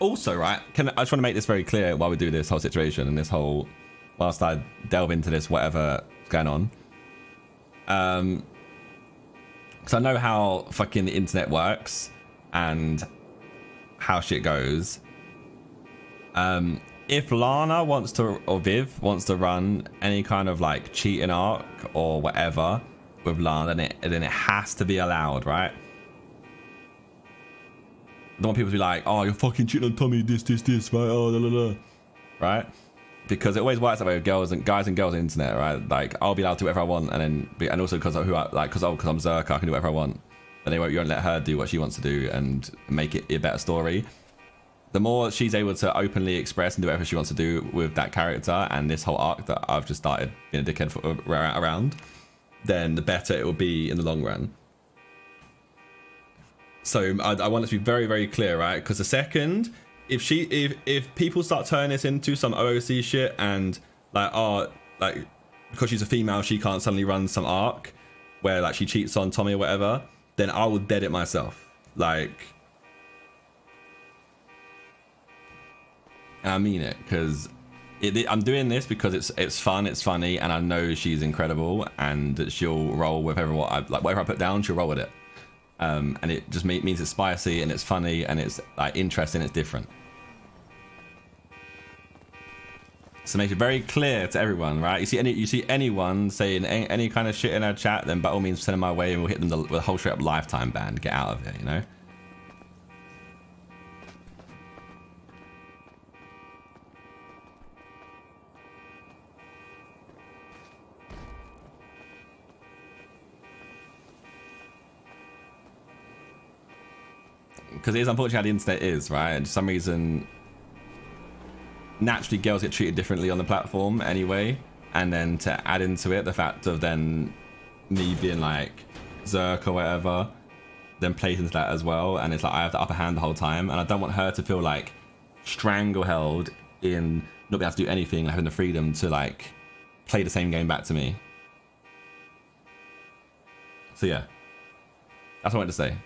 also, right, can I just want to make this very clear while we do this whole situation and this whole, whilst I delve into this, whatever going on. Um, because I know how fucking the internet works and how shit goes. Um, if Lana wants to, or Viv wants to run any kind of like cheating arc or whatever with Lana, then it, then it has to be allowed, right? Don't want people to be like, oh, you're fucking cheating on Tommy, this, this, this, right? Oh, la, la, la. Right? Because it always works that way with girls and guys and girls on the internet, right? Like, I'll be allowed to do whatever I want, and then, be, and also because who I like, because because I'm Zerkaa, I can do whatever I want. And they won't, you won't let her do what she wants to do and make it a better story. The more she's able to openly express and do whatever she wants to do with that character and this whole arc that I've just started being a dickhead for, uh, around, then the better it will be in the long run. So I, I want it to be very, very clear, right? Because the second, if she, if if people start turning this into some OOC shit and like, oh, like because she's a female, she can't suddenly run some arc where like she cheats on Tommy or whatever, then I will dead it myself. Like, I mean it because I'm doing this because it's it's fun, it's funny, and I know she's incredible, and she'll roll with everyone. I, like whatever I put down, she'll roll with it um, and it just means it's spicy and it's funny and it's like interesting. It's different. So make it very clear to everyone, right? You see any you see anyone saying any, any kind of shit in our chat, then by all means send them my way and we'll hit them the, with a whole straight up lifetime ban. Get out of here, you know. Because it is unfortunately how the internet is, right? And for some reason, naturally girls get treated differently on the platform anyway. And then to add into it the fact of then me being like Zerk or whatever, then plays into that as well. And it's like I have the upper hand the whole time. And I don't want her to feel like strangled in not being able to do anything, having the freedom to like play the same game back to me. So yeah, that's what I wanted to say.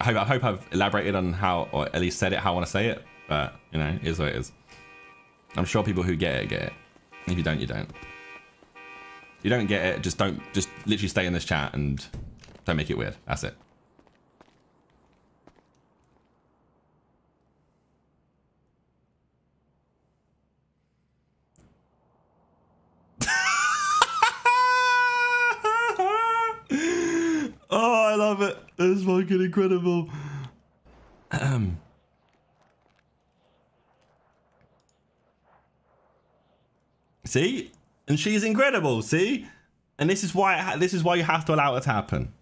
I hope, I hope I've elaborated on how, or at least said it how I want to say it. But, you know, is what it is. I'm sure people who get it, get it. If you don't, you don't. If you don't get it, just don't, just literally stay in this chat and don't make it weird. That's it. oh, I love it. It's fucking incredible. see? And she's incredible, see? And this is why this is why you have to allow it to happen.